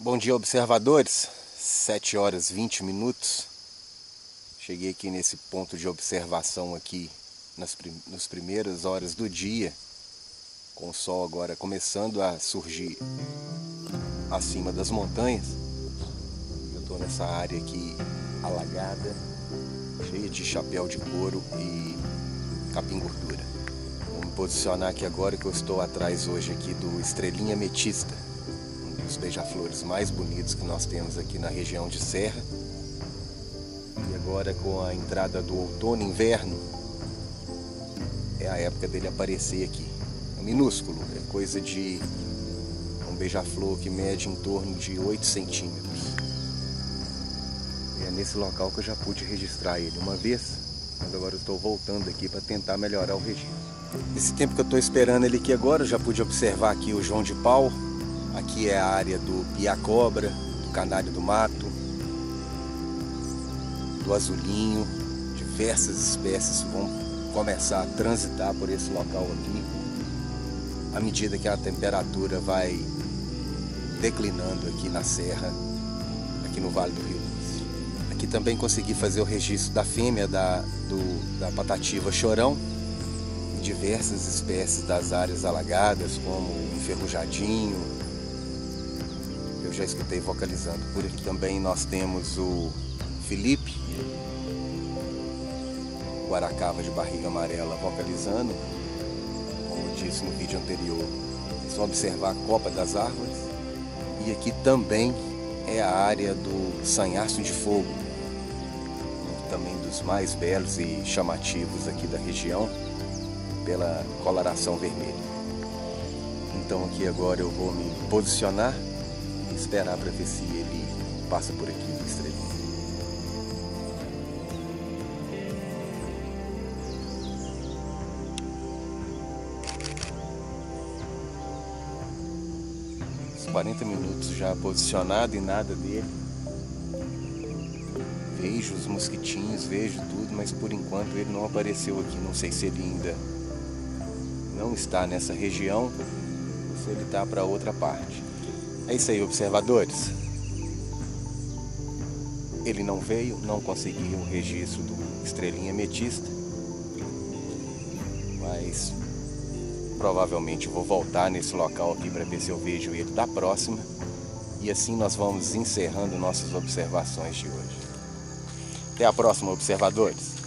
Bom dia, observadores. 7 horas 20 minutos. Cheguei aqui nesse ponto de observação aqui nas, prim nas primeiras horas do dia, com o sol agora começando a surgir acima das montanhas. Eu estou nessa área aqui alagada, cheia de chapéu de couro e capim gordura. Vou me posicionar aqui agora que eu estou atrás hoje aqui do Estrelinha Metista os beija-flores mais bonitos que nós temos aqui na região de Serra. E agora com a entrada do outono inverno, é a época dele aparecer aqui. É minúsculo, é coisa de um beija-flor que mede em torno de 8 centímetros. E é nesse local que eu já pude registrar ele uma vez, mas agora eu estou voltando aqui para tentar melhorar o registro. Esse tempo que eu estou esperando ele aqui agora, eu já pude observar aqui o João de Pau, Aqui é a área do piá-cobra, do canário do mato, do azulinho. Diversas espécies vão começar a transitar por esse local aqui à medida que a temperatura vai declinando aqui na serra, aqui no Vale do Rio. Aqui também consegui fazer o registro da fêmea da, do, da patativa chorão, diversas espécies das áreas alagadas, como o enferrujadinho, já escutei vocalizando. Por aqui também nós temos o Felipe, Guaracava de barriga amarela vocalizando. Como eu disse no vídeo anterior, vocês vão observar a copa das árvores. E aqui também é a área do sanhaço de fogo, também dos mais belos e chamativos aqui da região, pela coloração vermelha. Então aqui agora eu vou me posicionar esperar para ver se ele passa por aqui estrelinha. Uns 40 minutos já posicionado e nada dele. Vejo os mosquitinhos, vejo tudo, mas por enquanto ele não apareceu aqui. Não sei se ele ainda não está nessa região ou se ele está para outra parte. É isso aí, observadores. Ele não veio, não consegui um registro do estrelinha metista, mas provavelmente vou voltar nesse local aqui para ver se eu vejo ele da próxima. E assim nós vamos encerrando nossas observações de hoje. Até a próxima, observadores.